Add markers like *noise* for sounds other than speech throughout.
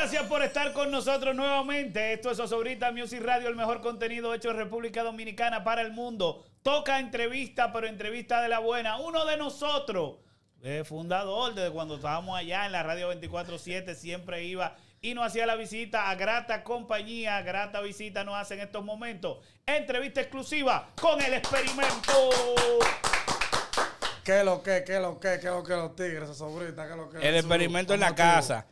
Gracias por estar con nosotros nuevamente. Esto es Osobrita Music Radio, el mejor contenido hecho en República Dominicana para el mundo. Toca entrevista, pero entrevista de la buena. Uno de nosotros, eh, fundador desde cuando estábamos allá en la radio 24-7, siempre iba y nos hacía la visita a grata compañía, grata visita nos hace en estos momentos. Entrevista exclusiva con el experimento. ¿Qué lo que, qué lo que, qué lo que los tigres, sobrita, qué lo que. El experimento en la casa.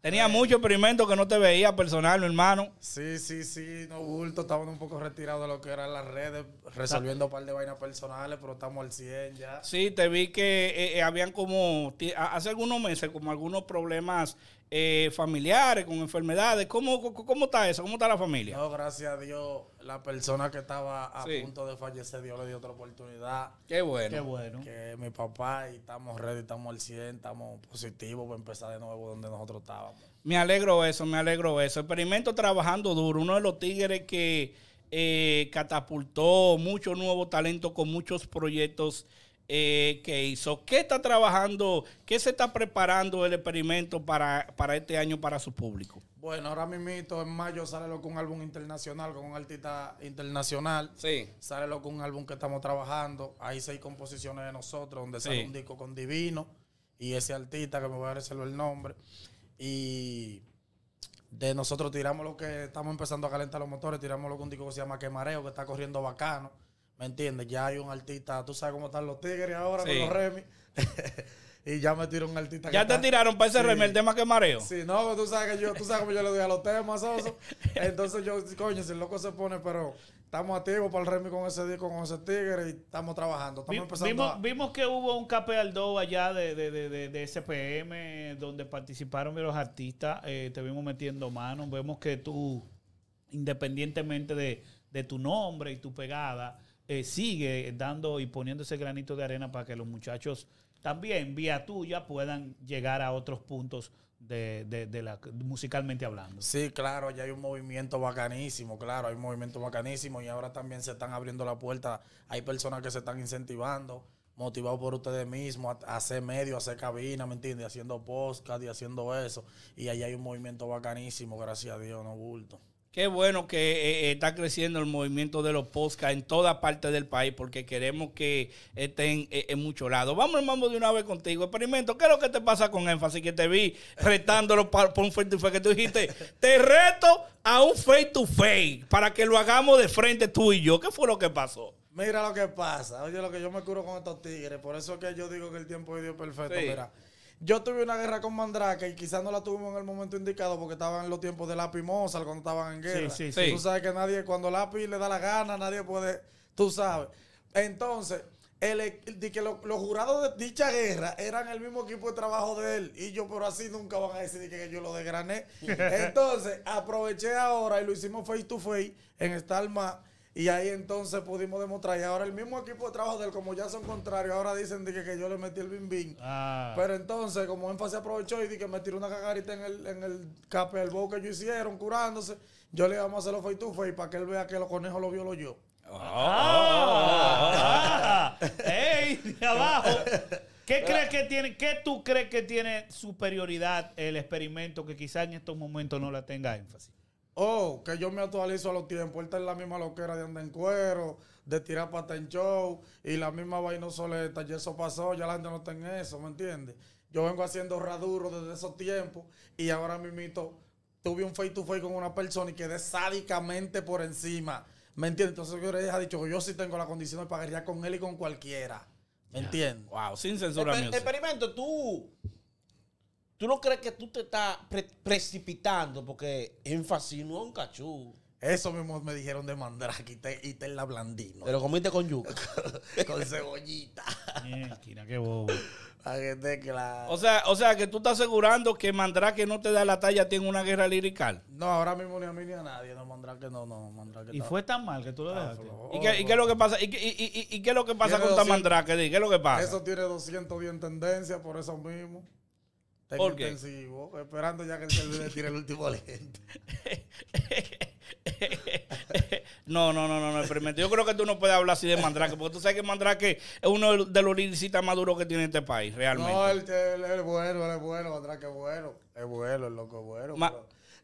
Tenía muchos experimentos que no te veía personal, mi hermano. Sí, sí, sí, no bulto, estábamos un poco retirados de lo que eran las redes, resolviendo un par de vainas personales, pero estamos al 100 ya. Sí, te vi que eh, eh, habían como, hace algunos meses, como algunos problemas eh, familiares, con enfermedades. ¿Cómo, cómo, cómo está eso? ¿Cómo está la familia? No, gracias a Dios, la persona que estaba a Sí. punto de fallecer, Dios le dio otra oportunidad. Qué bueno. Qué bueno. Que mi papá y estamos ready, estamos al 100, estamos positivos para empezar de nuevo donde nosotros estábamos. Me alegro eso, me alegro eso. Experimento trabajando duro. Uno de los tigres que eh, catapultó mucho nuevo talento con muchos proyectos eh, que hizo. ¿Qué está trabajando? ¿Qué se está preparando el experimento para, para este año para su público? Bueno, ahora mismo en mayo sale lo con un álbum internacional, con un artista internacional. Sí. Sale lo con un álbum que estamos trabajando. Hay seis composiciones de nosotros, donde Sí. sale un disco con Divino y ese artista que me voy a reservar el nombre. Y de nosotros tiramos lo que estamos empezando a calentar los motores, tiramos lo que un disco que se llama Quemareo, que está corriendo bacano. ¿Me entiendes? Ya hay un artista, tú sabes cómo están los tigres ahora Sí. con los remis. *laughs* y ya me tiró un artista ¿Ya que te está- tiraron para ese Sí. reme el tema que mareo? Sí, no, tú sabes que yo, tú sabes cómo yo le doy a los temas, Soso. Entonces yo, coño, si el loco se pone, pero estamos activos para el Remy con ese disco, con ese tigre y estamos trabajando. Vi- Estamos empezando Vimos, a... vimos que hubo un Capealdo allá de, de, de, de, de SPM donde participaron los artistas. eh, te vimos metiendo manos. Vemos que tú, independientemente de, de tu nombre y tu pegada, eh, sigue dando y poniendo ese granito de arena para que los muchachos también, vía tuya, puedan llegar a otros puntos de, de, la, musicalmente hablando. Sí, claro, ya hay un movimiento bacanísimo, claro, hay un movimiento bacanísimo y ahora también se están abriendo la puerta. Hay personas que se están incentivando, motivados por ustedes mismos, a, a hacer medio, a hacer cabina, ¿me entiendes? Haciendo podcast y haciendo eso. Y ahí hay un movimiento bacanísimo, gracias a Dios, no bulto. Qué bueno que eh, eh, está creciendo el movimiento de los podcasts en toda parte del país porque queremos que estén eh, en muchos lados. Vamos, hermano, de una vez contigo. Experimento, ¿qué es lo que te pasa con énfasis? Que te vi retándolo por un face to face. Que tú dijiste, *laughs* te reto a un face to face para que lo hagamos de frente tú y yo. ¿Qué fue lo que pasó? Mira lo que pasa. Oye, lo que yo me curo con estos tigres. Por eso es que yo digo que el tiempo de Dios es perfecto. Sí. Mira, yo tuve una guerra con Mandrake y quizás no la tuvimos en el momento indicado porque estaban en los tiempos de Lápiz y Mozart cuando estaban en guerra. Sí, sí, sí. Tú sabes que nadie, cuando Lápiz le da la gana, nadie puede, tú sabes. Entonces, el, el- di que lo- los jurados de dicha guerra eran el mismo equipo de trabajo de él. Y yo, pero así nunca van a decir que yo lo desgrané. *laughs* Entonces, aproveché ahora y lo hicimos face to face en Star Más. Y ahí entonces pudimos demostrar. Y ahora el mismo equipo de trabajo de él, como ya son contrarios, ahora dicen di que, que yo le metí el bim bim. Ah, Pero entonces, como énfasis aprovechó y di que me tiró una cagarita en el, en el cape del bow que ellos hicieron, curándose, yo le íbamos a hacer los face to face para que él vea que los conejos lo violó yo. Ah, ah, *laughs* ¡Ey! De abajo. ¿Qué crees que tiene, qué tú crees que tiene superioridad el experimento que quizá en estos momentos no la tenga énfasis? Oh, que yo me actualizo a los tiempos. Él está en la misma loquera de andar en cuero, de tirar pata en show, y la misma vaina soleta. Y eso pasó, ya la gente no está en eso, ¿me entiendes? Yo vengo haciendo raduro desde esos tiempos, y ahora mismito tuve un face to face con una persona y quedé sádicamente por encima. ¿Me entiendes? Entonces yo le ha dicho que yo sí tengo la condición de pagar con él y con cualquiera. ¿Me entiendes? Wow, sin censura Exper- music. experimento, tú. ¿Tú no crees que tú te estás pre- precipitando? Porque énfasis no es un cachú. Eso mismo me dijeron de Mandrake y te, y te la blandino. Te lo comiste con yuca. *laughs* con cebollita. Mierda, qué bobo. Para que esté claro. O sea, o sea, que tú estás asegurando que Mandrake no te da la talla tiene una guerra lirical. No, ahora mismo ni a mí ni a nadie. No, Mandrake no, no, Mandrake Y está- fue tan mal que tú lo está dejaste. flojo. ¿Y qué, y qué es lo que pasa? ¿Y qué, y- y- y qué es lo que pasa con esta 200. Mandrake? Di, ¿Qué es lo que pasa? Eso tiene 210 en tendencia, por eso mismo. Está ¿Por qué? intensivo, esperando ya que el le tire el último lente. *laughs* No, no, no, no, no, experimento. Yo creo que tú no puedes hablar así de Mandrake, porque tú sabes que Mandrake es uno de los liricistas más duros que tiene este país, realmente. No, él, él- él es bueno, él es bueno, que es bueno. Es bueno, el loco es bueno. Ma-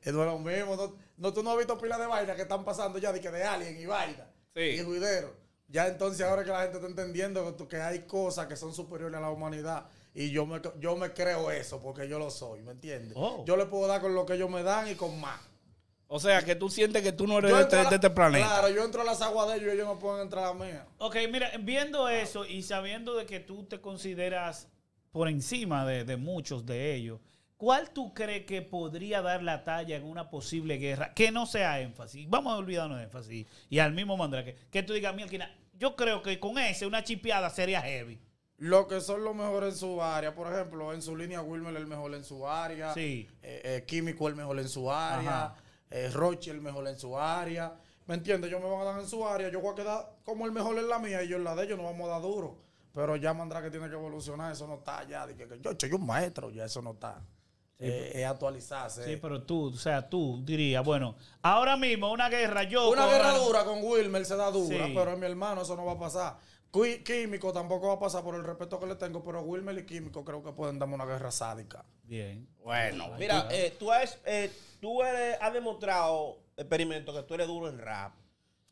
pero es lo mismo. No, no, tú no has visto pilas de vaina que están pasando ya de que de alien y vaina. Sí. Y juidero. Ya entonces ahora que la gente está entendiendo que hay cosas que son superiores a la humanidad. Y yo me, yo me creo eso porque yo lo soy, ¿me entiendes? Oh. Yo le puedo dar con lo que ellos me dan y con más. O sea, que tú sientes que tú no eres de este, la- de este planeta. Claro, yo entro a las aguas de ellos y ellos no pueden entrar a la mía. Ok, mira, viendo eso y sabiendo de que tú te consideras por encima de, de muchos de ellos, ¿cuál tú crees que podría dar la talla en una posible guerra que no sea énfasis? Vamos a olvidarnos de énfasis y al mismo Mandrake. Que tú digas, Mielkina, yo creo que con ese una chipeada sería heavy. Lo que son los mejores en su área, por ejemplo, en su línea Wilmer el mejor en su área, Sí. eh, eh, Químico el mejor en su área, eh, Rochi el mejor en su área. ¿Me entiendes? Yo me van a dar en su área, yo voy a quedar como el mejor en la mía y yo en la de ellos no vamos a dar duro. Pero ya Mandrake tiene que evolucionar, eso no está ya. que, que yo soy un maestro, ya eso no está. Eh, es actualizarse. Sí, pero tú, o sea, tú dirías, bueno, ahora mismo una guerra, yo... Una con- guerra dura con Wilmer se da dura, Sí. pero a mi hermano eso no va a pasar. Químico tampoco va a pasar por el respeto que le tengo, pero Wilmer y Químico creo que pueden darme una guerra sádica. Bien. Bueno, Mira, eh, tú, has, eh, tú eres- has demostrado, experimento, que tú eres duro en rap.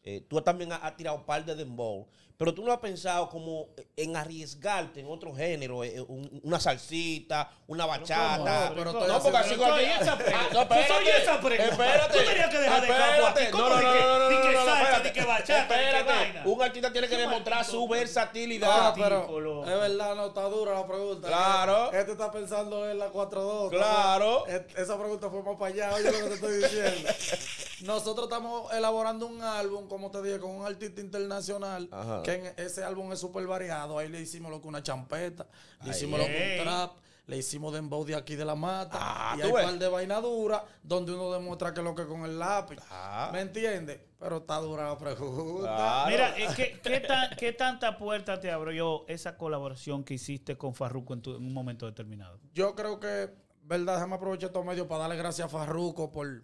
Eh, tú también has, has tirado un par de dembow. Pero tú no has pensado como en arriesgarte en otro género, eh, un- una salsita, una bachata. No, pero No, porque así Pero soy esa pre- Ah, tú no, espérate, soy esa pre- Espérate. Tú tenías que dejar de capo aquí. Espérate. ¿Cómo No, no, que- no, que no, no, salsa, espérate. de que bachata, que Espérate. vaina? Un artista tiene que demostrar su versatilidad. Ah, tipo, pero loco. es verdad, no está dura la pregunta. Claro. Este está pensando en la 4-2. Claro. Et- Esa pregunta fue más para allá. Oye lo que te estoy diciendo. *laughs* Nosotros estamos elaborando un álbum, como te dije, con un artista internacional. Ajá. Que en ese álbum es súper variado. Ahí le hicimos lo que una champeta, le hicimos lo que un trap, le hicimos dembow de aquí de la mata. Ah, y hay ves. un par de vaina dura donde uno demuestra que lo que con el lápiz. Ah. ¿Me entiendes? Pero está dura la pregunta. Claro. Mira, ¿qué, qué, tan- qué tanta puerta te abrió esa colaboración que hiciste con Farruko en, tu- en un momento determinado? Yo creo que, verdad, déjame aprovechar estos medios para darle gracias a Farruko por,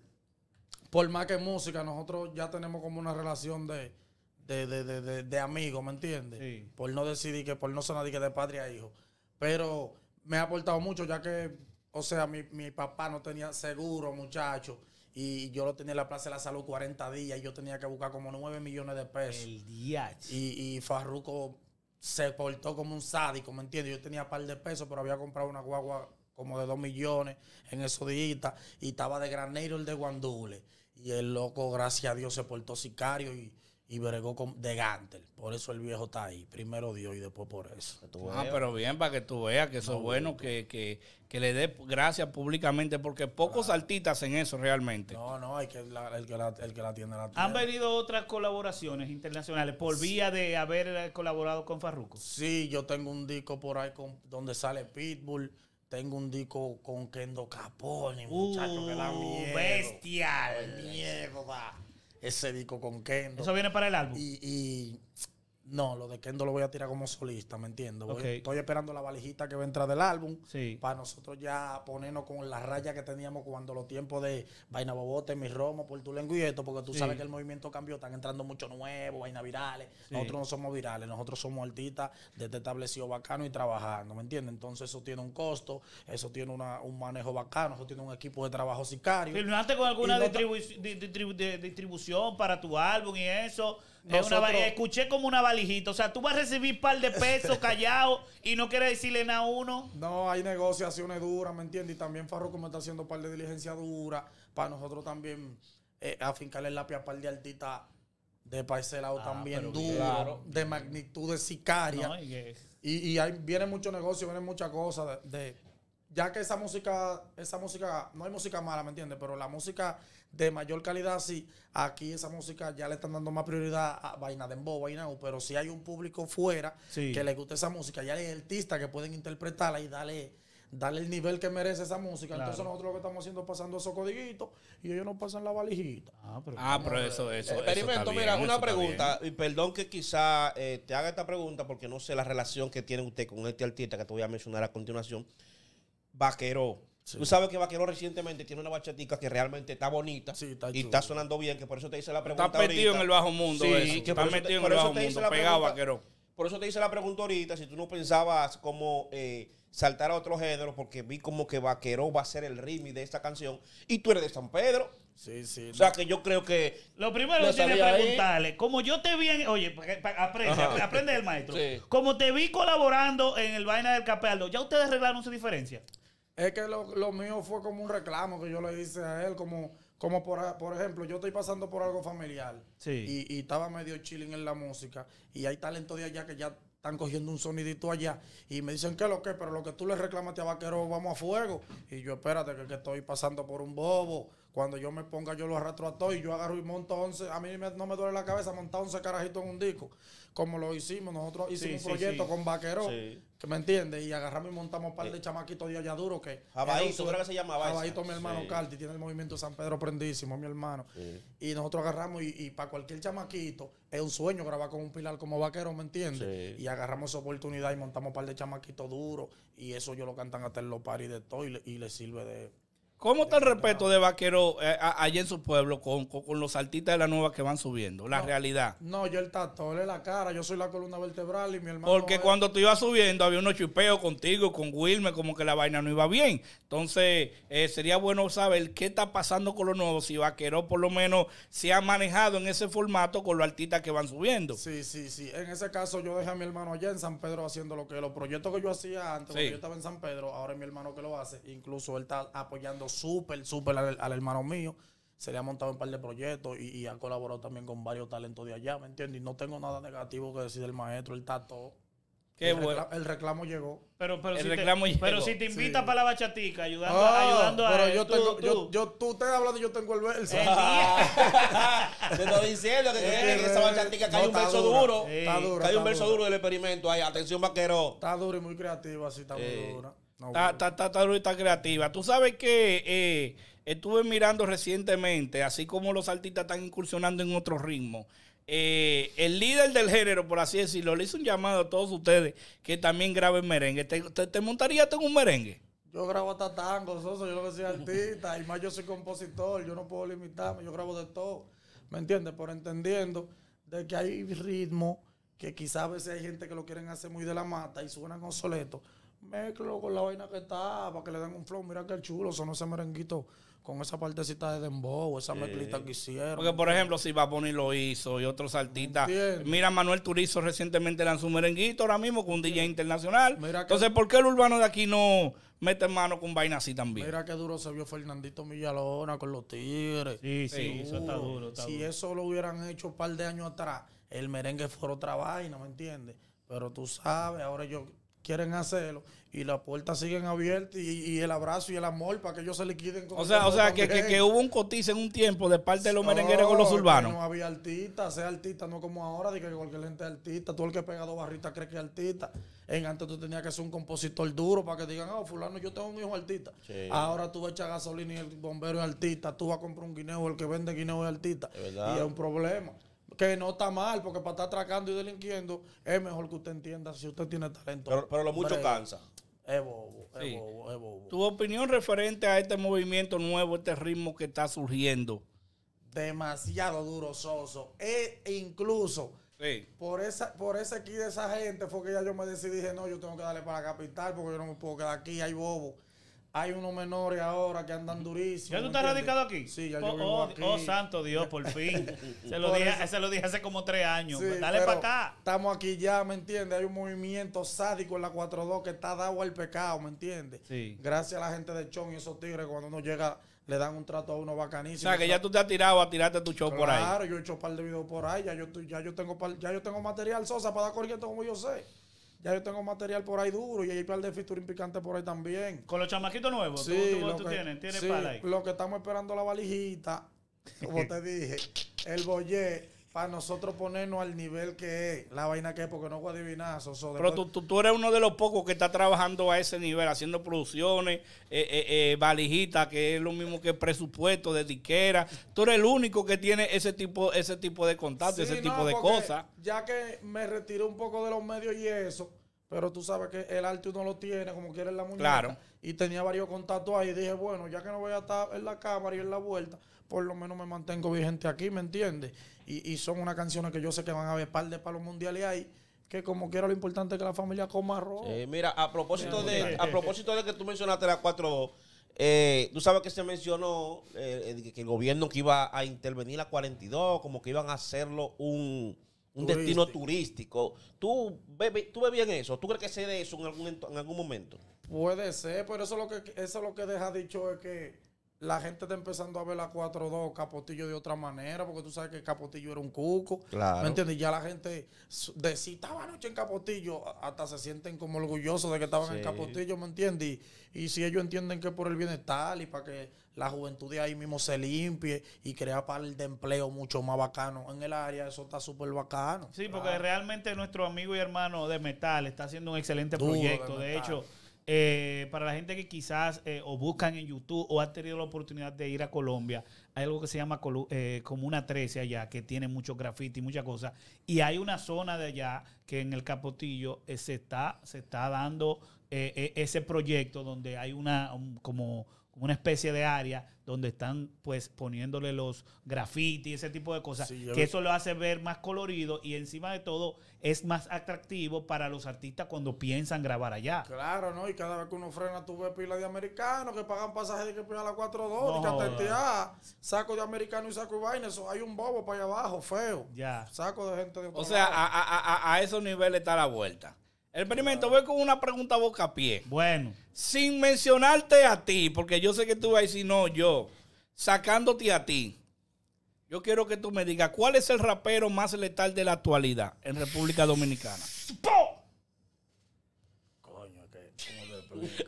por más que música. Nosotros ya tenemos como una relación de, de, de, de, de- amigos, ¿me entiendes? Sí. Por no decidir que, por no sonar que de patria a hijo. Pero me ha aportado mucho, ya que, o sea, mi, mi papá no tenía seguro, muchacho. Y yo lo tenía en la Plaza de la Salud 40 días y yo tenía que buscar como 9 millones de pesos. El DH. Y, y Farruko se portó como un sádico, ¿me entiendes? Yo tenía par de pesos, pero había comprado una guagua como de dos millones en esos días y estaba de granero el de Guandule. Y el loco, gracias a Dios, se portó sicario y, y bregó con, de Gantel. Por eso el viejo está ahí. Primero Dios y después por eso. Ah, pero bien, para que tú veas que eso es bueno, que, que, que le dé gracias públicamente, porque pocos artistas hacen eso realmente. No, no, hay que la- el, que la, el que la tiene la tiene. ¿Han venido otras colaboraciones internacionales por vía de haber eh, colaborado con Farruko? Sí, yo tengo un disco por ahí con, donde sale Pitbull. Tengo un disco con Kendo Capone, muchacho, que da Uh, miedo. bestial. miedo da ese disco con Kendo. Eso viene para el álbum. Y, y no, lo de Kendo lo voy a tirar como solista, ¿me entiendes? Voy- Ok. Estoy esperando la valijita que va a entrar del álbum. Sí. Para nosotros ya ponernos con la raya que teníamos cuando los tiempos de Vaina Bobote, Mi Romo, Por Tu Lengua y esto, porque tú Sí. sabes que el movimiento cambió, están entrando mucho nuevo, Vaina Virales. Sí. Nosotros no somos virales, nosotros somos artistas desde establecido bacano y trabajando, ¿me entiendes? Entonces eso tiene un costo, eso tiene una- un manejo bacano, eso tiene un equipo de trabajo sicario. ¿Firmaste con alguna no distribu- distribu- distribución para tu álbum y eso? Es una escuché como una valijita. O sea, tú vas a recibir un par de pesos callado y no quieres decirle nada a uno. No, hay negociaciones duras, ¿me entiendes? Y también Farruko me está haciendo un par de diligencia dura para nosotros también eh, afincarle el lápiz a par de artistas de para ese lado Ah, también duro, claro. de magnitudes sicarias. ¿no? Y que- Y, y ahí viene mucho negocio, viene muchas cosas de, de- ya que esa música, esa música, no hay música mala, ¿me entiendes? Pero la música de mayor calidad, sí, aquí esa música ya le están dando más prioridad a vaina de embo, vaina, pero si hay un público fuera Sí. que le gusta esa música, ya hay artistas que pueden interpretarla y darle, darle el nivel que merece esa música. Claro. Entonces nosotros lo que estamos haciendo es pasando esos codiguitos y ellos nos pasan la valijita. Ah, pero Ah, pero eso, eso, eso Experimento, está bien, mira, una pregunta, y perdón que quizá eh, te haga esta pregunta porque no sé la relación que tiene usted con este artista que te voy a mencionar a continuación. Vaquero, Sí. Tú sabes que Vaquero recientemente tiene una bachatica que realmente está bonita Sí, está y está sonando bien, que por eso te hice la pregunta Está metido ahorita. en el bajo mundo. Sí, eso. que Está por eso te- metido en por el bajo mundo. Pegado, pregunta. vaquero. Por eso te hice la pregunta ahorita, si tú no pensabas como eh, saltar a otro género, porque vi como que Vaquero va a ser el ritmo de esta canción, y tú eres de San Pedro. Sí, sí. O sea que yo creo que... Lo primero que tiene que ahí. preguntarle, como yo te vi en, oye, aprende, Ajá. aprende del maestro. Sí. Como te vi colaborando en el vaina del Capealdo, ¿ya ustedes arreglaron su diferencia? Es que lo, lo mío fue como un reclamo que yo le hice a él, como, como por, por ejemplo, yo estoy pasando por algo familiar Sí. y, y estaba medio chilling en la música y hay talento de allá que ya están cogiendo un sonidito allá y me dicen que lo que, pero lo que tú le reclamaste a Vaquero, vamos a fuego. Y yo, espérate, que, que estoy pasando por un bobo. Cuando yo me ponga, yo lo arrastro a todo y yo agarro y monto 11. A mí me- no me duele la cabeza montar 11 carajitos en un disco, como lo hicimos. Nosotros hicimos sí, un proyecto con Vaquero, Me entiendes, y agarramos y montamos un par de chamaquitos de allá duro que. Un creo que se llamaba esa. Jabaíto, mi hermano Sí. Carti, tiene el movimiento San Pedro prendísimo, mi hermano. Sí. Y nosotros agarramos y, para cualquier chamaquito es un sueño grabar con un pilar como vaquero, ¿me entiendes? Sí. Y agarramos esa oportunidad y montamos un par de chamaquitos duros y eso yo lo cantan hasta en los paris de todo y le, y le sirve de... ¿Cómo está el respeto de Vaquero eh, a- allá en su pueblo con, con- con los artistas de la nueva que van subiendo? La No. realidad. No, yo el es la cara, yo soy la columna vertebral y mi hermano... Porque es- cuando tú ibas subiendo había unos chupeos contigo, con Wilmer, como que la vaina no iba bien. Entonces, eh, sería bueno saber qué está pasando con los nuevos, si Vaquero por lo menos se ha manejado en ese formato con los artistas que van subiendo. Sí, sí, sí. En ese caso yo dejé a mi hermano allá en San Pedro haciendo lo que los proyectos que yo hacía antes, Sí. cuando yo estaba en San Pedro, ahora es mi hermano que lo hace. Incluso él está apoyando súper, súper al, al hermano mío. Se le ha montado un par de proyectos y, y ha colaborado también con varios talentos de allá, ¿me entiendes? Y no tengo nada negativo que decir del maestro, él está todo. Qué el, bueno. recla- el reclamo llegó. Pero, pero, El si, reclamo te, pero llegó. si te invita Sí. para la bachatica, ayudando, Ah, ayudando a pero yo tú- tengo, tú- yo, yo, tú ustedes hablando, yo tengo el verso. El día- *laughs* Te estoy diciendo que, que, esa bachatica hay no, un verso dura. duro. Sí. Está dura. Hay un verso dura. duro del experimento. Ay, atención, vaquero. Está duro y muy creativo, así está Sí. muy dura. No, Está, está, está, está dura y está creativa. Tú sabes que eh, estuve mirando recientemente, así como los artistas están incursionando en otros ritmos. eh, el líder del género, por así decirlo, le hizo un llamado a todos ustedes que también graben merengue. ¿Te, te, te montarías tú en un merengue? Yo grabo hasta tango, Soso, yo lo que soy artista, y más yo soy compositor, yo no puedo limitarme, yo grabo de todo, ¿me entiendes? Pero entendiendo de que hay ritmo, que quizás a veces hay gente que lo quieren hacer muy de la mata y suenan obsoletos, mezclo con la vaina que está, para que le den un flow, mira qué chulo, son ese merenguito con esa partecita de dembow, esa mezclita que hicieron. Porque, por ejemplo, si Baboni lo hizo y otros artistas. Mira, Manuel Turizo recientemente lanzó un merenguito ahora mismo con un DJ internacional. Mira que- Entonces, ¿por qué el urbano de aquí no mete mano con vaina así también? Mira qué duro se vio Fernandito Millalona con los tigres. Sí, sí, eso está duro. Está si duro. eso lo hubieran hecho un par de años atrás, el merengue fuera otra vaina, ¿me entiendes? Pero tú sabes, ahora ellos quieren hacerlo y las puertas siguen abiertas y, y el abrazo y el amor para que ellos se liquiden con O sea, o sea que, que, hubo un cotice en un tiempo de parte de los No, merengueros con los urbanos. No había artista, ser artista no como ahora, de que cualquier gente es artista. Tú el que pega dos barritas cree que es artista. En antes tú tenías que ser un compositor duro para que digan, oh, fulano, yo tengo un hijo artista. Sí. Ahora tú vas a echar gasolina y el bombero es artista. Tú vas a comprar un guineo, el que vende guineo es artista. Es. Y es un problema. Que no está mal, porque para estar atracando y delinquiendo es mejor que usted entienda si usted tiene talento. Pero, pero lo mucho cansa. Es bobo, es Sí. bobo, es bobo. Tu opinión referente a este movimiento nuevo, este ritmo que está surgiendo. Demasiado duro, soso. E incluso Sí. por esa, por ese aquí de esa gente fue que ya yo me decidí, dije, no, yo tengo que darle para la capital porque yo no me puedo quedar aquí, hay bobo. Hay unos menores ahora que andan durísimos. ¿Ya tú ¿me estás radicado aquí? Sí, ya oh, yo vivo oh, aquí. oh, santo Dios, por fin. *laughs* se, lo Por dije, se lo dije hace como tres años. Sí, Dale para acá. Estamos aquí ya, ¿me entiendes? Hay un movimiento sádico en la 4-2 que está dado al pecado, ¿me entiendes? Sí. Gracias a la gente de Chon y esos tigres, cuando uno llega, le dan un trato a uno O bacanísimo. sea, que ya tú te has tirado a tirarte tu show por ahí. Claro, yo he hecho un par de videos por ahí, ya yo, ya yo tengo par- ya yo tengo material sosa para dar corriente como yo sé. Ya yo tengo material por ahí duro y hay un par de featuring picante por ahí también. Con los chamaquitos nuevos. ¿tú- Sí, tú, que- tienes? ¿Tienes sí, pala ahí? Lo que estamos esperando la valijita, como *laughs* te dije, el boyé, para nosotros ponernos al nivel que es, la vaina que es, porque no voy a adivinar. Soso, Pero después- tú, tú, tú eres uno de los pocos que está trabajando a ese nivel, haciendo producciones, eh, eh, eh, valijita, que es lo mismo que presupuesto de diquera. Tú eres el único que tiene ese tipo, ese tipo de contacto, Sí, ese no, tipo de cosas. Ya que me retiré un poco de los medios y eso, pero tú sabes que el arte uno lo tiene como quiere en la muñeca. Claro. y tenía varios contactos ahí. Dije, bueno, ya que no voy a estar en la cámara y en la vuelta, por lo menos me mantengo vigente aquí, ¿me entiendes? Y, y son unas canciones que yo sé que van a haber par de palos mundiales ahí, que como quiera lo importante es que la familia coma arroz. Mira, a propósito de a propósito de que tú mencionaste la 4 eh, tú sabes que se mencionó eh, que el gobierno que iba a intervenir la 42, como que iban a hacerlo un, un destino turístico. ¿Tú ves, ¿Tú ves bien eso? ¿Tú crees que se dé eso en algún, en algún momento? Puede ser, pero eso es lo que eso es lo que deja dicho es que la gente está empezando a ver la 4-2 Capotillo de otra manera, porque tú sabes que Capotillo era un cuco. Claro. ¿Me entiendes? Y Ya la gente, de si estaba anoche en Capotillo, hasta se sienten como orgullosos de que estaban en. Capotillo, ¿me entiendes? Y, y si ellos entienden que es por el bienestar y para que la juventud de ahí mismo se limpie y crea par de empleo mucho más bacano en el área, eso está súper bacano. Sí, porque realmente nuestro amigo y hermano de Metal está haciendo un excelente Duro proyecto. De, hecho, eh, para la gente que quizás eh, o buscan en YouTube o han tenido la oportunidad de ir a Colombia, hay algo que se llama Colu- eh, Comuna 13 allá, que tiene mucho graffiti y muchas cosas. Y hay una zona de allá que en el Capotillo eh, se, está, se está dando ese proyecto donde hay una un- como como una especie de área donde están pues poniéndole los graffiti y ese tipo de cosas, Sí, que vi- eso lo hace ver más colorido y encima de todo es más atractivo para los artistas cuando piensan grabar allá. Claro, ¿no? Y cada vez que uno frena, tú ves pila de americanos que pagan pasajes de que pida la 4-2, No y que saco de americano y saco de vaina. Eso, hay un bobo para allá abajo, feo. Ya. Saco de gente de otro O sea, lado. a, a- a- a esos niveles está la vuelta. El experimento, voy con una pregunta boca a pie. Bueno, Sin mencionarte a ti, porque yo sé que tú vas a decir, no, yo, sacándote a ti. Yo quiero que tú me digas, ¿cuál es el rapero más letal de la actualidad en República Dominicana? Coño, que. ¿cómo te explico?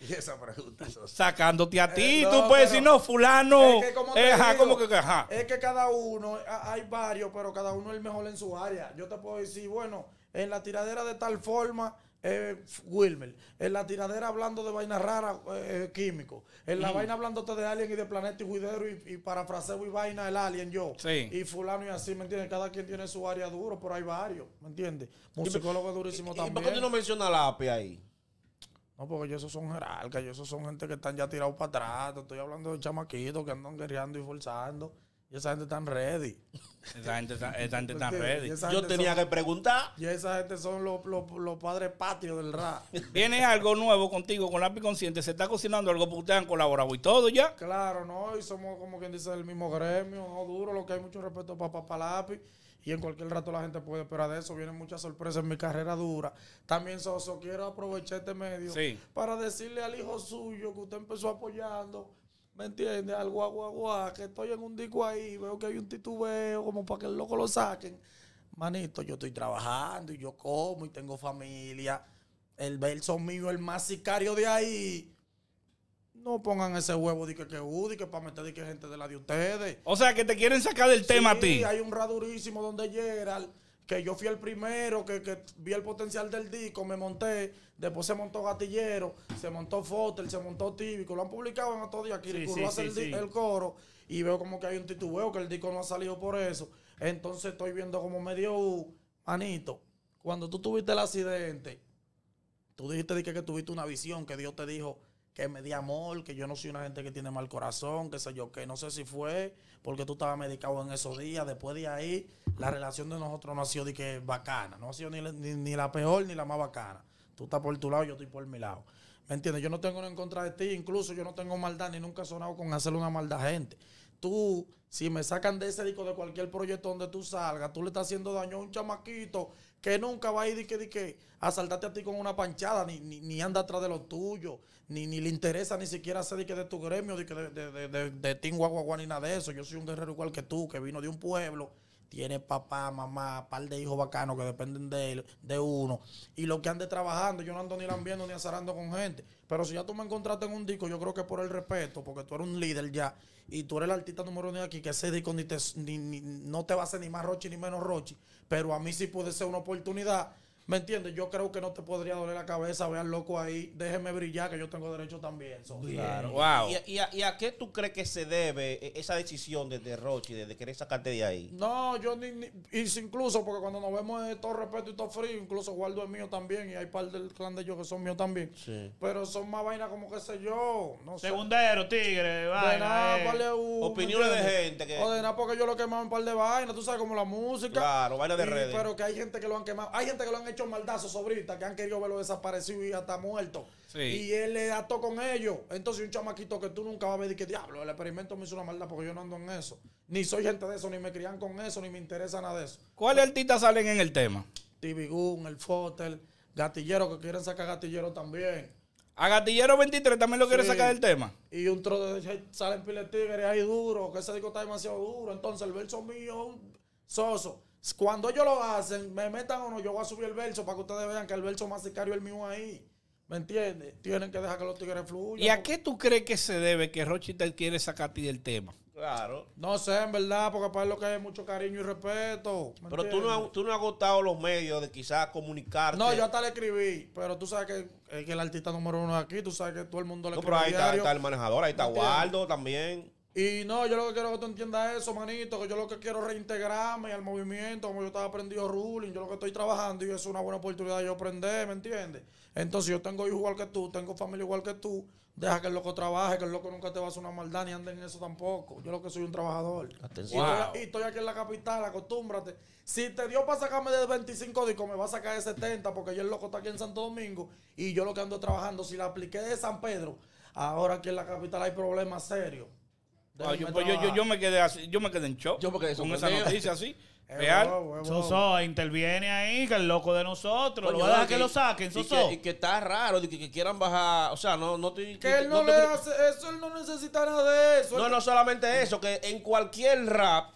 *laughs* y esa pregunta, eso. Sacándote a ti, Eh, no, tú puedes decir, no, fulano. Es que como te eh, ajá, digo, como que, ajá. Es que cada uno, hay varios, pero cada uno es el mejor en su área. Yo te puedo decir, bueno, en la tiradera de tal forma, eh, Wilmer. En la tiradera hablando de vainas raras, eh, químico. En la vaina hablándote de Alien y de Planeta y Juidero y, y parafraseo y vaina el Alien, yo. Sí. Y fulano y así, ¿me entiendes? Cada quien tiene su área duro, pero hay varios, ¿me entiendes? Musicólogo durísimo ¿Y por también. qué tú no mencionas la API ahí? No, porque yo esos son jerarcas, yo esos son gente que están ya tirados para atrás. Te estoy hablando de chamaquitos que andan guerreando y forzando. Y esa gente están ready. Esa gente, está- esa gente *laughs* está ready. Yo gente tenía son- que preguntar. Y esa gente son los, los, los padres patrios del rap. *laughs* Viene algo nuevo contigo con lápiz consciente. Se está cocinando algo porque ustedes han colaborado y todo ya. claro, ¿no? Y somos como quien dice el mismo gremio, no duro, lo que hay mucho respeto para Papá Lápiz. Y en cualquier rato la gente puede esperar de eso. Vienen muchas sorpresas en mi carrera dura. También, Soso, quiero aprovechar este medio Sí. para decirle al hijo suyo que usted empezó apoyando. ¿Me entiende? Al guau, guau, guau, que estoy en un disco ahí, veo que hay un titubeo como para que el loco lo saquen. Manito, yo estoy trabajando y yo como y tengo familia. El verso mío, el más sicario de ahí. No pongan ese huevo de que que uh, de que para meter de que gente de la de ustedes. O sea, que te quieren sacar del tema a ti. Hay un rap durísimo donde Gerald, que yo fui el primero, que, que vi el potencial del disco, me monté, después se montó Gatillero, se montó Fotel, se montó Tíbico, lo han publicado en estos días, Kirikuru sí, hace sí, el, sí. el coro, y veo como que hay un titubeo, que el disco no ha salido por eso. Entonces estoy viendo como medio, manito, cuando tú tuviste el accidente, tú dijiste que, que tuviste una visión, que Dios te dijo que me di amor, que yo no soy una gente que tiene mal corazón, que sé yo, que no sé si fue porque tú estabas medicado en esos días. Después de ahí, la relación de nosotros no ha sido que bacana, no ha sido ni, ni, ni la peor ni la más bacana. Tú estás por tu lado, yo estoy por mi lado. ¿Me entiendes? Yo no tengo nada en contra de ti, incluso yo no tengo maldad ni nunca he sonado con hacerle una maldad a gente. Tú, si me sacan de ese disco de cualquier proyecto donde tú salgas, tú le estás haciendo daño a un chamaquito que nunca va a ir de que, que a saltarte a ti con una panchada, ni, ni, ni anda atrás de lo tuyo, ni, ni le interesa ni siquiera ser de, que de tu gremio, de, que de, de, de, de, ni nada de eso. Yo soy un guerrero igual que tú, que vino de un pueblo, tiene papá, mamá, par de hijos bacanos que dependen de, él, de uno. Y lo que ande trabajando, yo no ando ni lambiendo ni azarando con gente. Pero si ya tú me encontraste en un disco, yo creo que por el respeto, porque tú eres un líder ya, y tú eres el artista número uno de aquí, que ese disco ni te, ni- ni- no te va a hacer ni más rochi ni menos rochi, pero a mí sí puede ser una oportunidad ¿Me entiendes? Yo creo que no te podría doler la cabeza, vean loco ahí, déjeme brillar, que yo tengo derecho también. so. Claro. Wow. ¿Y, y a, y a qué tú crees que se debe e- esa decisión de, de Rochi de, de querer sacarte de ahí? No, yo ni, ni- incluso, porque cuando nos vemos de todo respeto y todo frío, incluso Waldo es mío también, y hay par del clan de ellos que son míos también. Sí. Pero son más vainas como que sé yo, no sé. Segundero, tigre, De vaina, nada, eh. de humo, Opiniones de gente que- O de nada, porque yo lo quemaba un par de vainas, tú sabes, como la música. Claro, vainas de Y- redes. Pero que hay gente que lo han quemado. Hay gente que lo han hecho maldazos sobrita, que han querido verlo desaparecido y hasta muerto. Sí. Y él le ató con ellos. Entonces, un chamaquito que tú nunca vas a ver y que diablo, el experimento me hizo una maldad porque yo no ando en eso. Ni soy gente de eso, ni me crían con eso, ni me interesa nada de eso. ¿Cuáles artistas salen en el tema? TV Gun, el Fotel, Gatillero que quieren sacar Gatillero también. A Gatillero 23 también lo quiere Sí. sacar del tema. Y un tro de salen pile tigres ahí duro, que ese disco está demasiado duro. Entonces el verso mío, un soso. Cuando ellos lo hacen, me metan o no, yo voy a subir el verso para que ustedes vean que el verso más sicario es el mío ahí. ¿Me entiendes? Tienen que dejar que los tigres fluyan. ¿Y a qué tú crees que se debe que Rochi te quiere sacar a ti del tema? Claro. No sé, en verdad, porque para él lo que hay es mucho cariño y respeto. ¿me Pero tú no, tú no has agotado los medios de quizás comunicarte. No, yo hasta le escribí, pero tú sabes que, eh, que el artista número uno de aquí, tú sabes que todo el mundo le No, escribe pero ahí está, está el manejador, ahí está. Waldo también. Y no, yo lo que quiero es que tú entiendas eso, manito, que yo lo que quiero es reintegrarme al movimiento, como yo estaba aprendido ruling, yo lo que estoy trabajando y es una buena oportunidad de yo aprender, ¿me entiendes? Entonces yo tengo hijos igual que tú, tengo familia igual que tú, deja que el loco trabaje, que el loco nunca te va a hacer una maldad ni ande en eso tampoco. Yo lo que soy un trabajador. Y Atención. estoy, y estoy aquí en la capital, acostúmbrate. Si te dio para sacarme de 25 discos, me va a sacar de 70 porque ya el loco está aquí en Santo Domingo y yo lo que ando trabajando, si la apliqué de San Pedro, ahora aquí en la capital hay problemas serios. Ah, yo, pues, yo, yo, yo me quedé así, yo me quedé en shock Yo me quedé con esa noticia así, *laughs* Eh, real. Soso, interviene ahí, que el loco de nosotros. Coño, lo va a dejar que, lo saquen, y Soso. que, y que está raro, que, que quieran bajar. O sea, no, no estoy. Que él no, le hace eso, él no necesita nada de eso. No, Él- no solamente eso, que en cualquier rap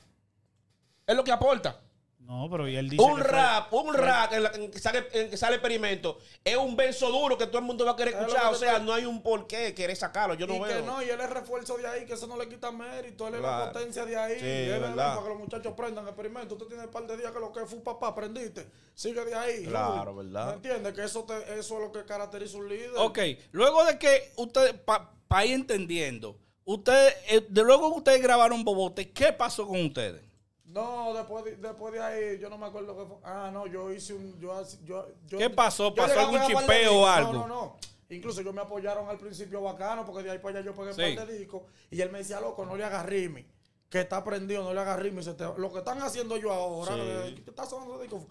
es lo que aporta. No, pero y él dice Un que fue- rap, un rap en, la- en que sale, en que sale experimento, es un verso duro que todo el mundo va a querer escuchar. que O sea, no hay un por qué querer sacarlo. Yo no y que veo. no, y él es refuerzo de ahí, que eso no le quita mérito, él es la potencia de ahí. Sí, es es verdad, verdad. para que los muchachos aprendan experimento. Usted tiene un par de días que lo que fue papá, aprendiste. Sigue de ahí. Claro, Rudy. verdad. ¿Me entiendes? Que eso, te- eso es lo que caracteriza un líder. Ok, luego de que ustedes, para ir entendiendo, ustedes, eh, de luego que ustedes grabaron Bobote, ¿qué pasó con ustedes? No, después de, después de ahí, yo no me acuerdo qué fue. Ah, no, yo hice un. Yo, yo, yo- ¿Qué pasó? ¿Pasó algún chipeo o algo? No, no, no. Incluso yo me apoyaron al principio bacano, porque de ahí para allá yo pegué Sí. un par de discos. Y él me decía, loco, no le hagas rimi. Que está prendido, no le hagas rimi. se te- Lo que están haciendo yo ahora, Sí. ¿qué está sonando de disco?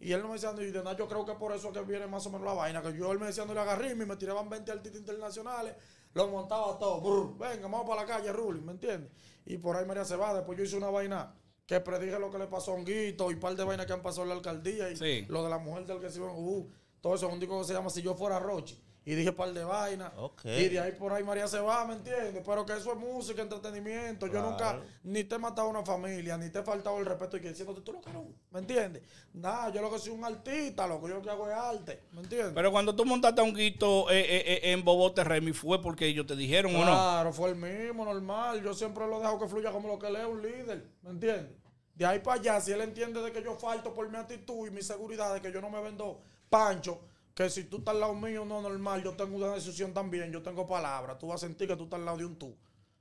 Y él no me decía, y de nada, yo creo que por eso es que viene más o menos la vaina. Que yo él me decía, no le hagas rimi, me tiraban 20 artistas internacionales, lo montaba todo. brr, venga, vamos para la calle, ruling, ¿me entiendes? Y por ahí María se va. Después yo hice una vaina que predije lo que le pasó a Honguito y un par de vainas que han pasado en la alcaldía y Sí. lo de la mujer del que se iba uh, todo eso es un disco que se llama Si yo fuera Rochi. Y dije un par de vainas. Ok. Y de ahí por ahí María se va, ¿me entiendes? Pero que eso es música, entretenimiento. Yo Claro. nunca ni te he matado a una familia, ni te he faltado el respeto y que diciéndote tú lo que no, ¿me entiendes? Nada, yo lo que soy un artista, lo que yo lo que hago es arte, ¿me entiendes? Pero cuando tú montaste a un guito eh, eh, eh, en Bobote Remy, ¿fue porque ellos te dijeron o no? Claro, fue el mismo, normal. Yo siempre lo dejo que fluya como lo que lee un líder, ¿me entiendes? De ahí para allá, si él entiende de que yo falto por mi actitud y mi seguridad, de que yo no me vendo pancho, que si tú estás al lado mío, no normal, yo tengo una decisión también, yo tengo palabra. Tú vas a sentir que tú estás al lado de un tú.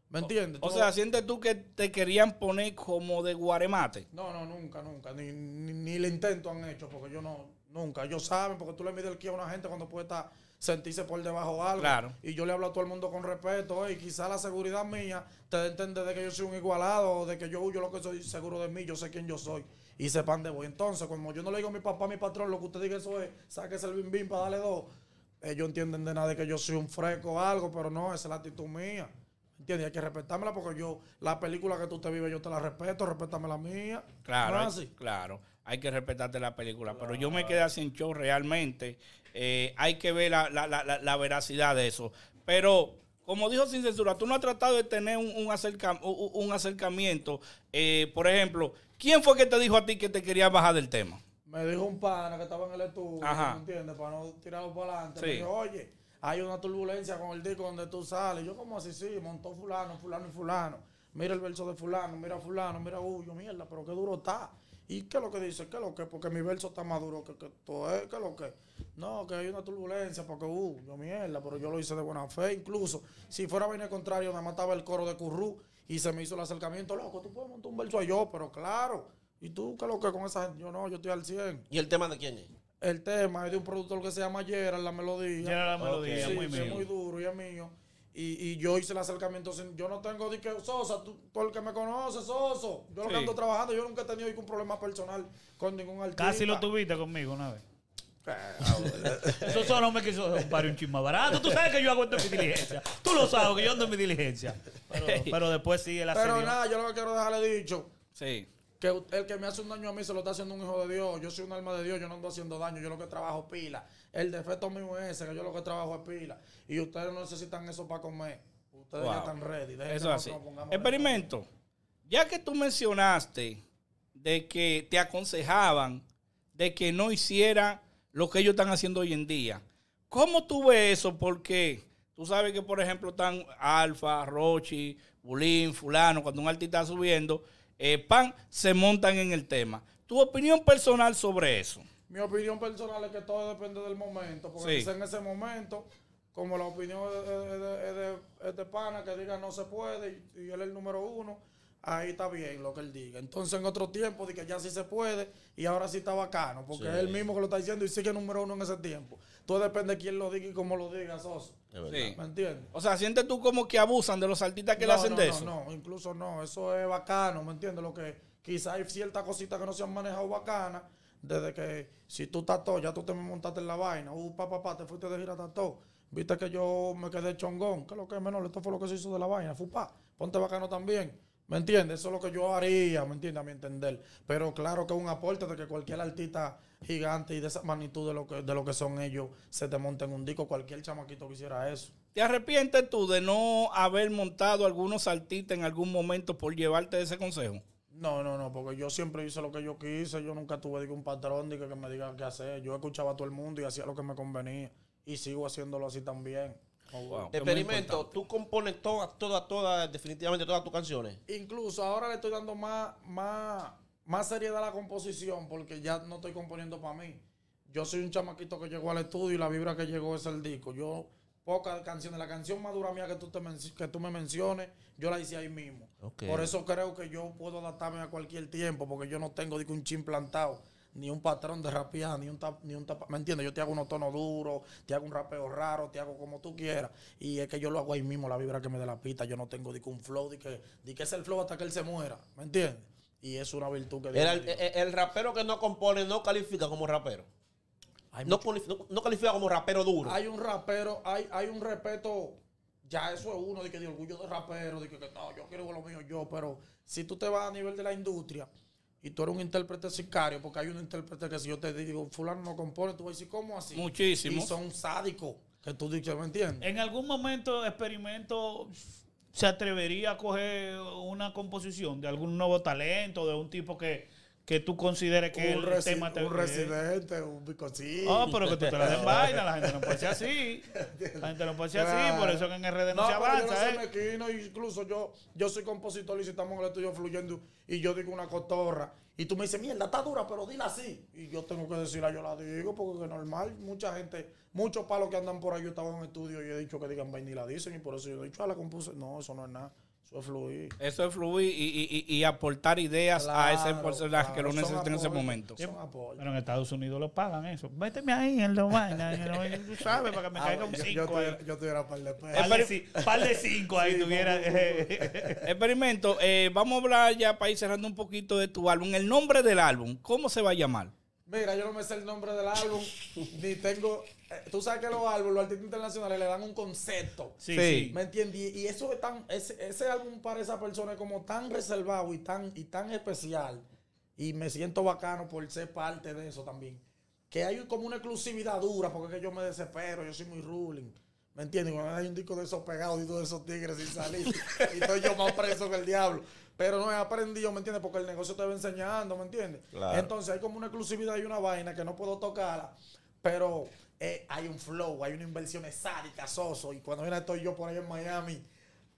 ¿Me entiendes? O sea, ¿sientes tú que te querían poner como de guaremate? No, no, nunca, nunca. Ni, ni, ni el intento han hecho, porque yo no, nunca. Ellos saben, porque tú le mides el ki a una gente cuando puede estar, sentirse por debajo de algo. Claro. Y yo le hablo a todo el mundo con respeto, y quizá la seguridad mía te dé entender de que yo soy un igualado, o de que yo huyo lo que soy seguro de mí, yo sé quién yo soy. Y sepan de voy. Entonces, como yo no le digo a mi papá, a mi patrón, lo que usted diga eso es, sáquese el bim bim para darle dos. Ellos entienden de nada de que yo soy un fresco o algo, pero no, esa es la actitud mía. ¿Entiendes? Hay que respetármela porque yo, la película que tú te vives, yo te la respeto, respétame la mía. Claro, No hay- claro. Hay que respetarte la película. Pero yo me quedé en show realmente. Eh, hay que ver la, la- la- la- la veracidad de eso. Pero, como dijo Sin Censura, tú no has tratado de tener un, un acerca- un- un acercamiento. Eh, por ejemplo, ¿quién fue que te dijo a ti que te quería bajar del tema? Me dijo un pana que estaba en el estudio, Ajá. ¿me entiendes? Para no tirarlo para adelante. Sí. Me dijo, oye, hay una turbulencia con el disco donde tú sales. Yo, como así? Sí, montó fulano, fulano y fulano. Mira el verso de fulano, mira fulano, mira, uy, yo, mierda, pero qué duro está. ¿Y qué es lo que dice? ¿Qué es lo que? Porque mi verso está maduro, que, que todo es, ¿qué es lo que? No, que hay una turbulencia, porque, uh, yo mierda, pero yo lo hice de buena fe. Incluso, si fuera vaina contrario, me mataba el coro de Currú y se me hizo el acercamiento, loco, tú puedes montar un verso a yo, pero claro. ¿Y tú qué es lo que con esa gente? Yo no, yo estoy al 100. ¿Y el tema de quién es? El tema es de un productor que se llama Gerard, la melodía. Gerard La Melodía, Sí, muy que es mío. muy duro y es mío. Y, y yo hice el acercamiento sin, yo no tengo de que Sosa, tú, todo el que me conoce, Soso. Yo lo Sí. que ando trabajando, yo nunca he tenido ningún problema personal con ningún artista. Casi lo tuviste conmigo una vez. Eso solo me quiso para un chisme barato. Tú sabes que yo hago esto en mi diligencia. Tú lo sabes que yo ando en mi diligencia. Pero, *laughs* pero después sí, el Pero nada, yo lo que quiero dejarle dicho, Sí. que el que me hace un daño a mí se lo está haciendo un hijo de Dios. Yo soy un alma de Dios, yo no ando haciendo daño, yo lo que trabajo es pila. El defecto mío es ese, que yo lo que trabajo es pila. Y ustedes no necesitan eso para comer. Ustedes Wow. ya están ready. Dejen Eso así. Experimento. Ya que tú mencionaste de que te aconsejaban de que no hiciera lo que ellos están haciendo hoy en día, ¿cómo tú ves eso? Porque tú sabes que, por ejemplo, están Alfa, Rochi, Bulín, Fulano, cuando un artista está subiendo, eh, pan, se montan en el tema. Tu opinión personal sobre eso. Mi opinión personal es que todo depende del momento, porque Sí. en ese momento, como la opinión es de, de- de- es de pana que diga no se puede y, y él es el número uno, ahí está bien lo que él diga. Entonces en otro tiempo de que ya sí se puede y ahora sí está bacano, porque Sí. es él mismo que lo está diciendo y sigue número uno en ese tiempo. Todo depende de quién lo diga y cómo lo diga, Soso. Sí. ¿Me entiendes? O sea, ¿sientes tú como que abusan de los artistas que le No, hacen no, de no, eso? No, incluso no, eso es bacano, ¿me entiendes? Lo que quizá hay ciertas cositas que no se han manejado bacanas, desde que si tú estás todo, ya tú te montaste en la vaina, uh, papá, pa, te fuiste de gira todo, viste que yo me quedé chongón, que lo que es menor, esto fue lo que se hizo de la vaina, fupa, ponte bacano también. ¿Me entiendes? Eso es lo que yo haría, ¿me entiendes? A mi entender. Pero claro que es un aporte de que cualquier artista gigante y de esa magnitud de lo que, de lo que son ellos se te monte en un disco, cualquier chamaquito que hiciera eso. ¿Te arrepientes tú de no haber montado algunos artistas en algún momento por llevarte ese consejo? No, no, no, porque yo siempre hice lo que yo quise. Yo nunca tuve digo, un patrón de que, que me diga qué hacer. Yo escuchaba a todo el mundo y hacía lo que me convenía. Y sigo haciéndolo así también. Oh, wow. Experimento, tú compones todas, todas, todas, definitivamente todas tus canciones. Incluso ahora le estoy dando más, más, más seriedad a la composición porque ya no estoy componiendo para mí. Yo soy un chamaquito que llegó al estudio y la vibra que llegó es el disco. Yo, pocas canciones, la canción más dura mía que tú, te que tú me menciones, yo la hice ahí mismo. Por eso creo que yo puedo adaptarme a cualquier tiempo porque yo no tengo digo, un chin plantado. Ni un patrón de rapear, ni un tap, ni un tapa- ¿me entiendes? Yo te hago unos tonos duros, te hago un rapeo raro, te hago como tú quieras. Y es que yo lo hago ahí mismo, la vibra que me dé la pista. Yo no tengo digo, un flow, de que, di que es el flow hasta que él se muera, ¿me entiendes? Y es una virtud que El, el- el rapero que no compone no califica como rapero. Hay No, califica como rapero duro. hay un rapero, hay, hay un respeto, ya eso es uno, de que de orgullo de rapero, de que, que no, yo quiero lo mío yo, pero si tú te vas a nivel de la industria y tú eres un intérprete sicario, porque hay un intérprete que si yo te digo, fulano no compone, tú vas a decir, ¿cómo así? Muchísimos. Y son sádicos, que tú dices, ¿me entiendes? ¿En algún momento experimento se atrevería a coger una composición de algún nuevo talento, de un tipo que, que tú consideres que un, el tema te un residente, un bicosí. Oh, pero que tú te la den vaina, la gente no puede ser así. *laughs* La gente no puede ser así, por eso que en RD no, se pero yo no avanza, soy ¿eh? mezquino, incluso yo, yo soy compositor y si estamos en el estudio fluyendo y yo digo una cotorra y tú me dices, mierda, está dura, pero dila así. Y yo tengo que decirla, yo la digo, porque es normal. Mucha gente, muchos palos que andan por ahí, yo estaba en el estudio y he dicho que digan vaina y la dicen y por eso yo he dicho, ah, la compuse. No, eso no es nada, eso es fluir. Eso es fluir y, y- y- y aportar ideas a ese Claro, personaje que lo necesita en ese momento. Pero en Estados Unidos lo pagan eso. Méteme ahí en la vaina, en lo- tú sabes, para que me Ah, caiga un yo- 5 yo, tuviera, yo tuviera par de pesos. Par de, par de cinco ahí Sí, tuviera. *laughs* Experimento, eh, vamos a hablar ya para ir cerrando un poquito de tu álbum. El nombre del álbum, ¿cómo se va a llamar? Mira, yo no me sé el nombre del álbum, ni tengo. Eh, tú sabes que los álbumes, los artistas internacionales le dan un concepto. Sí. ¿Me entiendes? Y, y eso es tan. Ese, ese álbum para esa persona es como tan reservado y tan, y tan especial. Y me siento bacano por ser parte de eso también. Que hay como una exclusividad dura, porque es que yo me desespero, yo soy muy ruling. ¿Me entiendes? Cuando hay un disco de esos pegados y de esos tigres sin salir. *laughs* y estoy yo más preso que el diablo. Pero no he aprendido, ¿me entiendes? Porque el negocio te va enseñando, ¿me entiendes? Claro. Entonces hay como una exclusividad y una vaina que no puedo tocarla. Pero eh, hay un flow, hay una inversión sádica, soso. Y cuando viene estoy yo por ahí en Miami,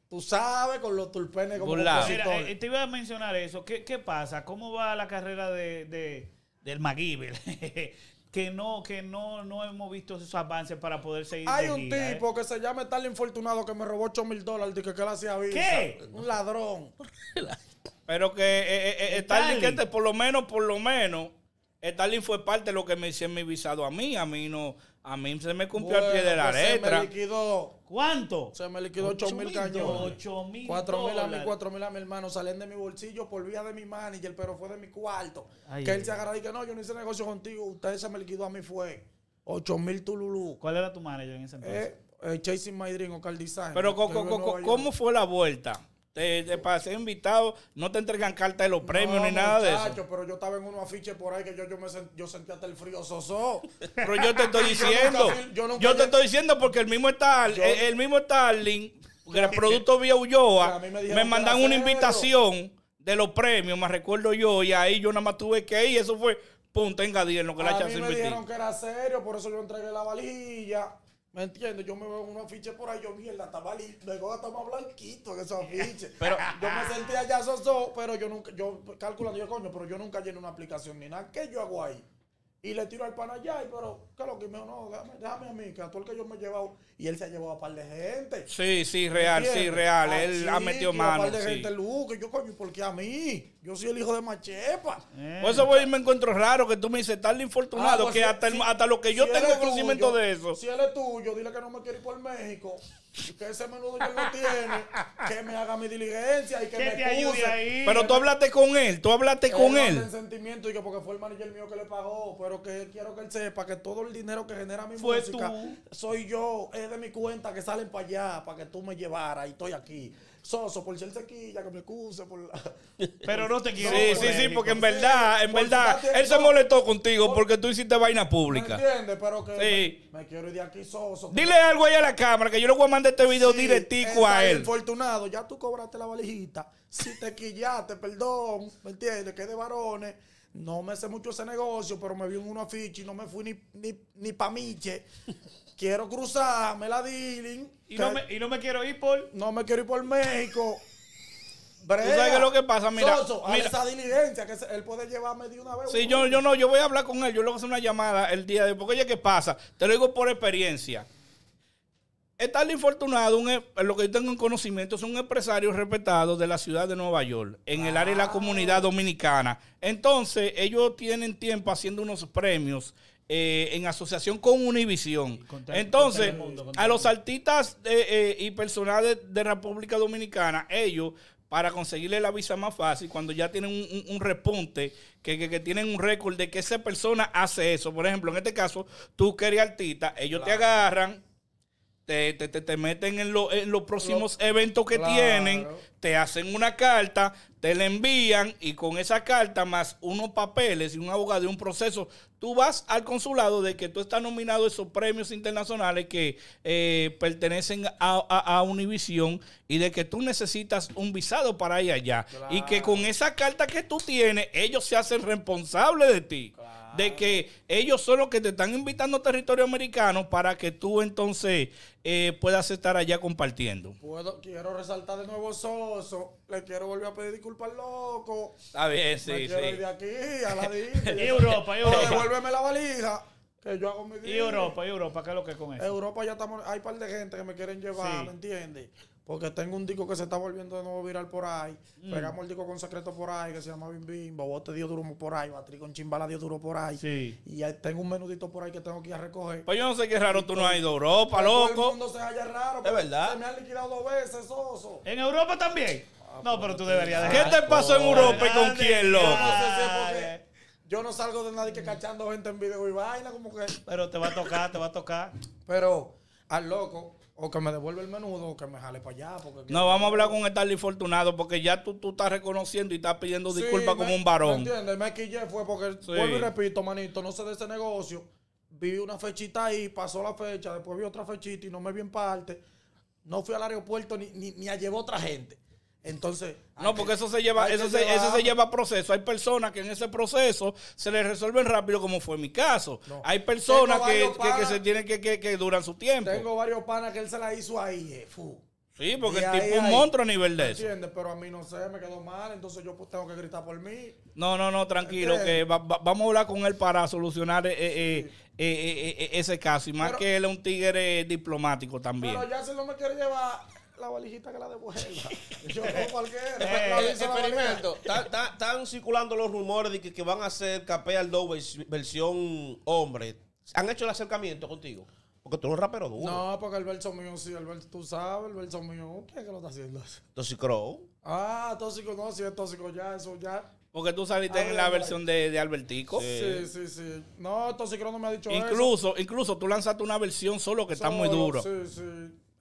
tú sabes, con los tulpenes como. Mira, eh, te iba a mencionar eso. ¿Qué, qué pasa? ¿Cómo va la carrera de, de- del MacGyver? *laughs* que no, que no, no hemos visto esos avances para poder seguir. Hay de un gira, ¿eh? tipo que se llama Stalin Infortunado que me robó 8 mil dólares. Dije que él hacía visa. ¿Qué? Un ladrón. Pero que eh, eh, eh, Starling, Starling. que te- por lo menos, por lo menos, Starling fue parte de lo que me hicieron mi visado a mí. A mí no, a mí se me cumplió al pie de la Bueno, pues Se letra. me liquidó. ¿Cuánto? Se me liquidó 8 mil cañones. Ocho mil 4 mil a mí, dólares. 4 mil a mi hermano. Salen de mi bolsillo por vía de mi manager, pero fue de mi cuarto. Ay, que ay, él se agarra y que no, yo no hice negocio contigo. Usted se me liquidó a mí fue 8 mil tululú. ¿Cuál era tu manager en ese entonces? Eh, eh, Chasing My Dream o Car Design. Pero, co- co- co-. ¿cómo fue la vuelta? Te, te para ser invitado, no te entregan carta de los premios No, ni nada de eso. pero yo estaba en unos afiches por ahí que yo, yo, me sent- yo sentía hasta el frío soso. Pero yo te *laughs* estoy Yo diciendo, nunca yo nunca yo te llegué- estoy diciendo porque el mismo Yo- el, el mismo Starling, que era *laughs* producto vía Ulloa, a me mandan una invitación de los premios, me recuerdo yo, y ahí yo nada más tuve que ir, eso fue, pum, tenga en lo que la A mí me dijeron que era serio, por eso yo entregué la valilla. ¿Me entiendes? Yo me veo en unos afiches por ahí, yo mierda, estaba luego más blanquito que esos *laughs* afiches. Pero- yo me sentía ya soso, pero yo nunca, yo calculando, yo coño, pero yo nunca lleno una aplicación ni nada. ¿Qué yo hago ahí? Y le tiro al pan allá, y pero, ¿qué es lo que me dijo? No, déjame, déjame a mí, que a todo el que yo me he llevado, y él se ha llevado a par de gente. Sí, sí, real, sí, real, Ah, él sí, ha metido que a mano, par de sí. gente, Lu, que yo coño, ¿por qué a mí? Yo soy el hijo de Machepa. Eh. Por eso voy y me encuentro raro que tú me dices, tal infortunado, Ah, pues que si- hasta, el- si- hasta lo que yo si tengo conocimiento tuyo, de eso. Si él es tuyo, dile que no me quiere ir por México. Y Que ese menudo yo no tiene. Que me haga mi diligencia y que, Que me te ayude ahí. Pero tú hablaste con él, tú hablaste con Él sentimiento y que porque fue el manager mío que le pagó, pero que quiero que él sepa que todo el dinero que genera mi Fue música tú. soy yo, es de mi cuenta que salen para allá para que tú me llevaras y estoy aquí. Soso, por ser sequilla, que me excuse por la- *laughs* Pero no te *laughs* quiero. Sí, sí, sí, porque en verdad, en Por verdad, si él se molestó contigo por- porque tú hiciste vaina ¿Me pública. entiendes? Pero que Sí. me, me quiero ir de aquí soso. Dile algo ahí a la cámara que yo le voy a mandar este video Sí, directico a él. Infortunado, ya tú cobraste la valijita. Si te quillaste, perdón, ¿me entiendes? Que de varones. No me sé mucho ese negocio, pero me vi en unos afiches y no me fui ni, ni, ni pa' Miche. Quiero cruzar, me la dealing. Y no, me, y no me quiero ir por. no me quiero ir por México. *laughs* Brega. sabes qué es lo que pasa? Mira, Soso, mira. esa diligencia que él puede llevarme de una vez. Sí, yo, yo no, yo voy a hablar con él, yo le voy a hacer una llamada el día de porque oye, ¿qué pasa? Te lo digo por experiencia. Está infortunado, un, e- lo que yo tengo en conocimiento, es un empresario respetado de la ciudad de Nueva York, en el área de la comunidad dominicana. Entonces, ellos tienen tiempo haciendo unos premios eh, en asociación con Tele- Entonces, a los artistas eh, eh, y personales de República Dominicana, ellos, para conseguirle la visa más fácil, cuando ya tienen un, un- un repunte, que, que- que tienen un récord de que esa persona hace eso. Por ejemplo, en este caso, tú que eres artista, ellos te agarran, te, te, te- te meten en, lo- en los próximos eventos que Claro. tienen, te hacen una carta, te la envían y con esa carta más unos papeles y un abogado y un proceso, tú vas al consulado de que tú estás nominado a esos premios internacionales que eh, pertenecen a, a, a Univision y de que tú necesitas un visado para ir allá. Y que con esa carta que tú tienes, ellos se hacen responsables de ti. De que ellos son los que te están invitando a territorio americano para que tú entonces eh, puedas estar allá compartiendo. Puedo, quiero resaltar de nuevo Soso. Le quiero volver a pedir disculpas al loco. Está bien, me sí, quiero ir sí. de aquí a la. *laughs* Y Europa, y Europa. devuélveme la valija. Que yo hago mi Y día. Europa, y Europa, ¿qué es lo que es con eso? Europa ya estamos. Hay un par de gente que me quieren llevar, Sí. ¿me entiendes? Porque tengo un disco que se está volviendo de nuevo viral por ahí. Mm. Pegamos el disco con secreto por ahí que se llama Bim Bim. Bobote dio duro por ahí. Batri con chimbala dio duro por ahí. Sí. Y ahí tengo un menudito por ahí que tengo que ir a recoger. Pues yo no sé qué raro tú no has ido a Europa, Que todo el loco. mundo se haya raro. Es verdad. Se me han liquidado dos veces, Soso. ¿En Europa también? No, pero tú deberías ¿Qué dejar. te pasó en Europa y con quién, loco? Yo no sé si es Ay. porque yo no salgo de nadie que cachando gente en video y vaina, como que. Pero te va a tocar, te va a tocar. Pero al loco, o que me devuelve el menudo, o que me jale para allá. Porque No, vamos a hablar con Starly Fortunado porque ya tú, tú estás reconociendo y estás pidiendo Sí, disculpas me- como un varón. ¿Me entiendes? Me quillé fue porque, Sí. vuelvo y repito, manito, no sé de ese negocio. Vi una fechita ahí, pasó la fecha, después vi otra fechita y no me vi en parte. No fui al aeropuerto ni, ni, ni a llevar otra gente. Entonces. No, que- porque eso se lleva, eso se, eso se lleva proceso. Hay personas que en ese proceso se les resuelven rápido, como fue mi caso. No. Hay personas que, que, se tienen que, que, que duran su tiempo. Tengo varios panas que él se la hizo ahí. fu. Sí, porque Y el tipo es un monstruo a nivel de eso. ¿Entiendes? Pero a mí no sé, me quedó mal, entonces yo pues, tengo que gritar por mí. No, no, no, tranquilo, ¿Entiendes? que va- va- vamos a hablar con él para solucionar eh, eh, eh, ese caso. Y más Pero- que él es un tigre diplomático también. Pero ya si no me quiere llevar la valijita que la devuelva. *laughs* Yo como cualquiera. Eh, La El aviso a la valija. experimento. Está- está- Están circulando los rumores de que, que van a hacer Capé al Do vers- versión hombre. ¿Han hecho el acercamiento contigo? Porque tú eres un rapero duro. No, porque el verso mío sí, el verso, tú sabes, el verso mío. ¿Quién es que lo está haciendo? Crow. Ah, tóxico no, si es tóxico ya, eso ya. Porque tú saliste Ah, en la bueno, versión de, de Albertico. Sí, sí, sí. No, tóxico no me ha dicho eso. Incluso, incluso tú lanzaste una versión solo que está muy duro. Sí, sí.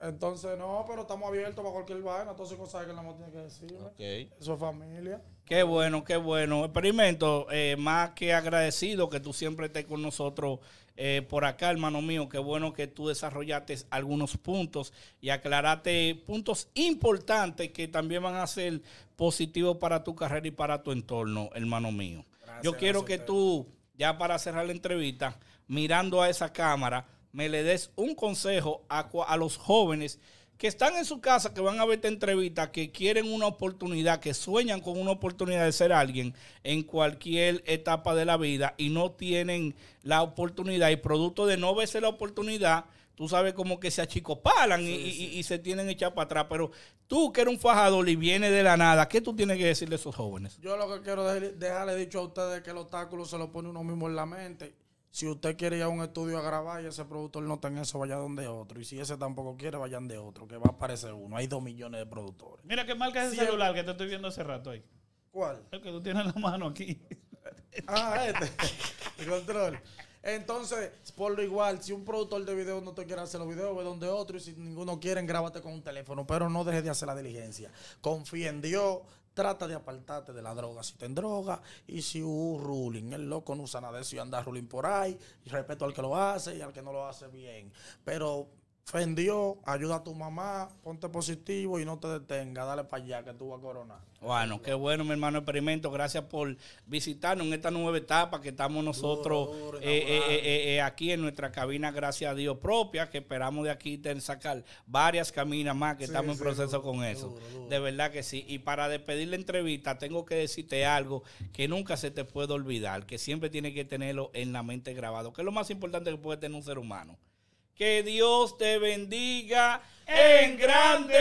Entonces, no, pero estamos abiertos para cualquier vaina. Tóxico sabe que la tiene que decir. ¿no? Ok. Eso es familia. Qué bueno, qué bueno. Experimento, eh, más que agradecido que tú siempre estés con nosotros eh, por acá, hermano mío. Qué bueno que tú desarrollaste algunos puntos y aclaraste puntos importantes que también van a ser positivos para tu carrera y para tu entorno, hermano mío. Gracias, Yo quiero que tú, ya para cerrar la entrevista, mirando a esa cámara, me le des un consejo a, a los jóvenes que están en su casa, que van a ver esta entrevista, que quieren una oportunidad, que sueñan con una oportunidad de ser alguien en cualquier etapa de la vida y no tienen la oportunidad y producto de no verse la oportunidad, tú sabes como que se achicopalan y, y- y se tienen echar para atrás. Pero tú que eres un fajador y vienes de la nada, ¿qué tú tienes que decirle a esos jóvenes? Yo lo que quiero dejar- dejarle dicho a ustedes es que el obstáculo se lo pone uno mismo en la mente. Si usted quiere ir a un estudio a grabar y ese productor no está en eso, vaya donde otro. Y si ese tampoco quiere, vayan de otro, que va a aparecer uno. Hay dos millones de productores. Mira qué marca ese el- celular que te estoy viendo hace rato ahí. ¿Cuál? El que tú tienes en la mano aquí. Ah, este. El control. Entonces, por lo igual, si un productor de video no te quiere hacer los videos, ve donde otro. Y si ninguno quiere, grábate con un teléfono. Pero no dejes de hacer la diligencia. Confía en Dios. Trata de apartarte de la droga si te en droga. Y si hubo ruling, el loco no usa nada de eso y anda ruling por ahí. Y respeto al que lo hace y al que no lo hace bien. Pero fe en Dios, ayuda a tu mamá, ponte positivo y no te detenga. Dale para allá que tú vas a coronar. Bueno, qué bueno, mi hermano Experimento. Gracias por visitarnos en esta nueva etapa que estamos nosotros Duro, duro, eh, eh, eh, aquí en nuestra cabina, gracias a Dios propia, que esperamos de aquí sacar varias cabinas más que Sí, estamos en proceso duro, con eso. De verdad que sí. Y para despedir la entrevista, tengo que decirte algo que nunca se te puede olvidar, que siempre tiene que tenerlo en la mente grabado, que es lo más importante que puede tener un ser humano. Que Dios te bendiga en grande.